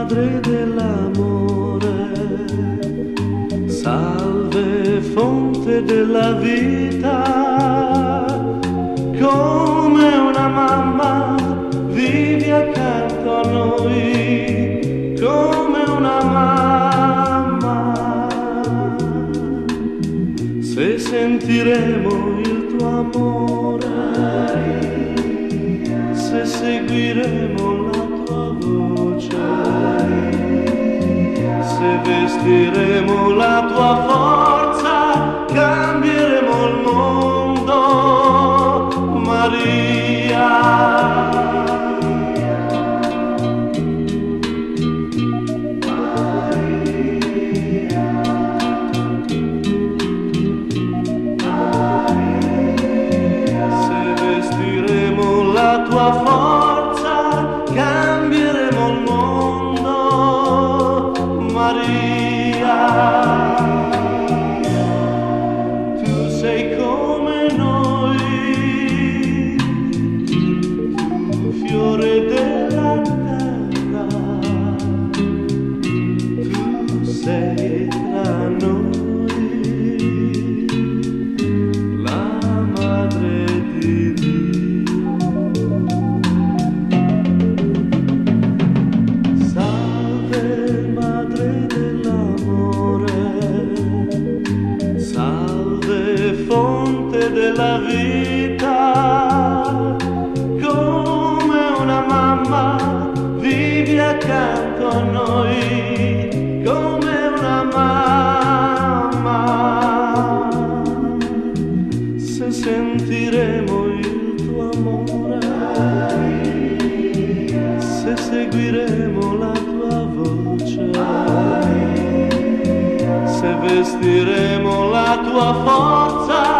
madre dell'amore, salve fonte della vita, come una mamma vivi accanto a noi, come una mamma. Se sentiremo il tuo amore, se seguiremo se vestiremo la tua forza, vita, come una mamma vivi accanto a noi, come una mamma. Se sentiremo il tuo amore, se seguiremo la tua voce, se vestiremo la tua forza,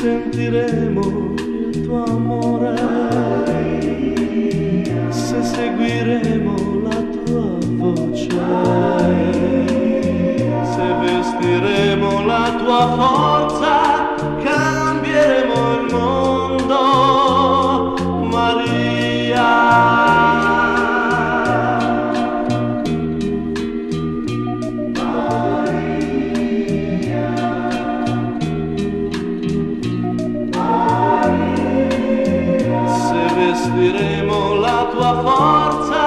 sentiremo il tuo amore, se seguiremo la tua voce, se vestiremo la tua forza, vestiremo la tua forza,